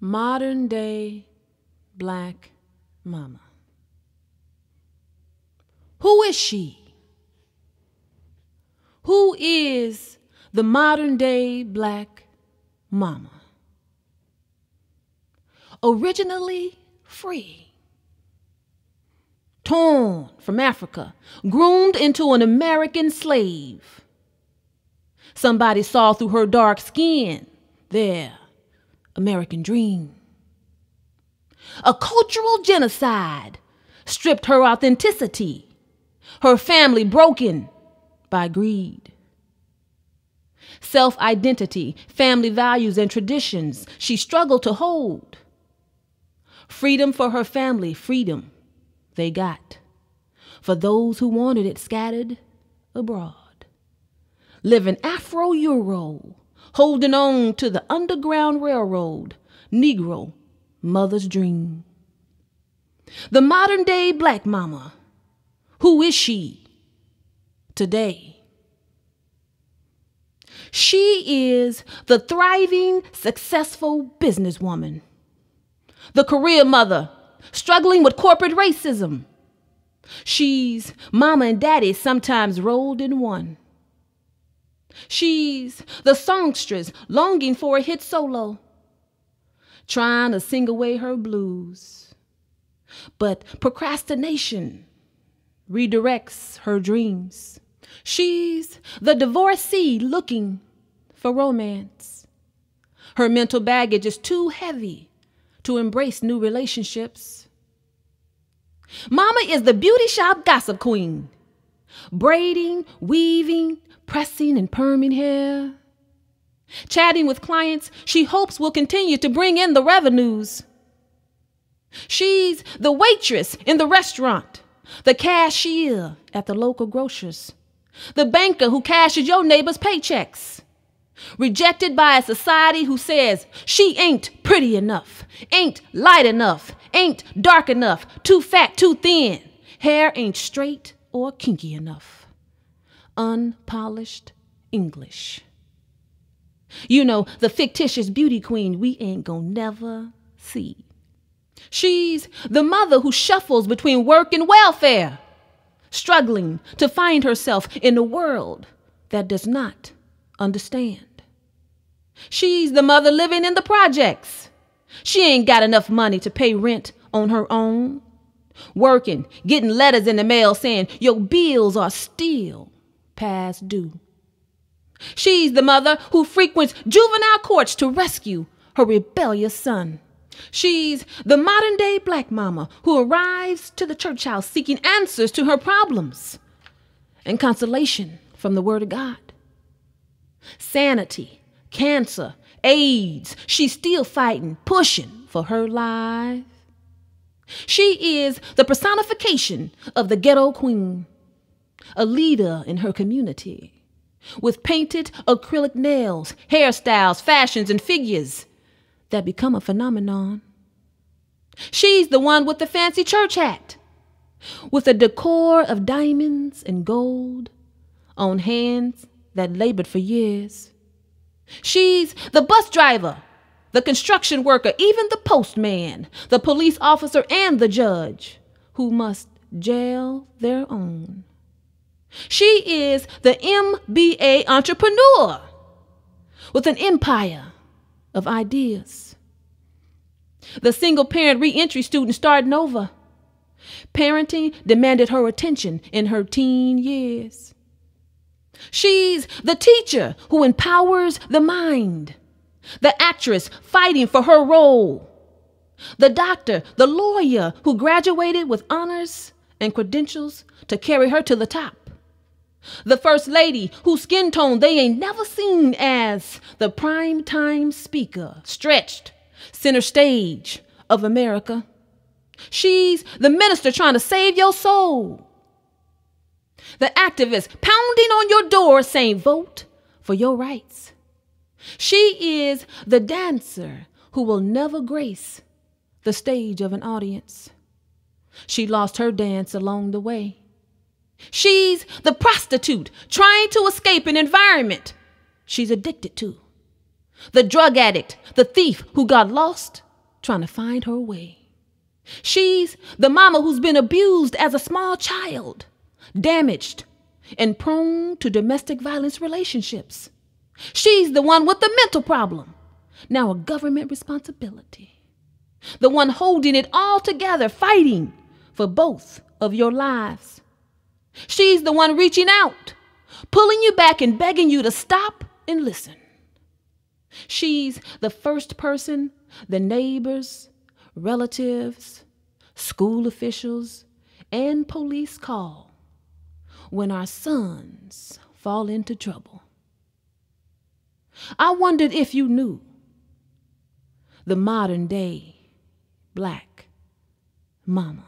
modern day black mama. Who is she? Who is the modern day black mama? Originally free, torn from Africa, groomed into an American slave. Somebody saw through her dark skin there American dream. A cultural genocide stripped her authenticity, her family broken by greed. Self identity, family values, and traditions she struggled to hold. Freedom for her family, freedom they got. For those who wanted it scattered abroad. Living Afro Euro holding on to the Underground Railroad, Negro mother's dream. The modern day black mama, who is she today? She is the thriving, successful businesswoman, the career mother struggling with corporate racism. She's mama and daddy sometimes rolled in one. She's the songstress longing for a hit solo, trying to sing away her blues. But procrastination redirects her dreams. She's the divorcee looking for romance. Her mental baggage is too heavy to embrace new relationships. Mama is the beauty shop gossip queen, braiding, weaving, pressing and perming hair. Chatting with clients she hopes will continue to bring in the revenues. She's the waitress in the restaurant, the cashier at the local grocer's, the banker who cashes your neighbor's paychecks. Rejected by a society who says she ain't pretty enough, ain't light enough, ain't dark enough, too fat, too thin, hair ain't straight or kinky enough unpolished English. You know, the fictitious beauty queen we ain't gonna never see. She's the mother who shuffles between work and welfare, struggling to find herself in a world that does not understand. She's the mother living in the projects. She ain't got enough money to pay rent on her own. Working, getting letters in the mail saying your bills are still past due. She's the mother who frequents juvenile courts to rescue her rebellious son. She's the modern day black mama who arrives to the church house seeking answers to her problems and consolation from the Word of God. Sanity, cancer, AIDS, she's still fighting, pushing for her life. She is the personification of the ghetto queen a leader in her community, with painted acrylic nails, hairstyles, fashions, and figures that become a phenomenon. She's the one with the fancy church hat, with a decor of diamonds and gold on hands that labored for years. She's the bus driver, the construction worker, even the postman, the police officer, and the judge who must jail their own. She is the MBA entrepreneur with an empire of ideas. The single parent reentry student starting over. Parenting demanded her attention in her teen years. She's the teacher who empowers the mind, the actress fighting for her role, the doctor, the lawyer who graduated with honors and credentials to carry her to the top. The first lady, whose skin tone they ain't never seen as the prime time speaker, stretched center stage of America. She's the minister trying to save your soul. The activist pounding on your door saying, vote for your rights. She is the dancer who will never grace the stage of an audience. She lost her dance along the way. She's the prostitute trying to escape an environment she's addicted to. The drug addict, the thief who got lost trying to find her way. She's the mama who's been abused as a small child, damaged, and prone to domestic violence relationships. She's the one with the mental problem, now a government responsibility. The one holding it all together, fighting for both of your lives. She's the one reaching out, pulling you back and begging you to stop and listen. She's the first person the neighbors, relatives, school officials, and police call when our sons fall into trouble. I wondered if you knew the modern day black mama.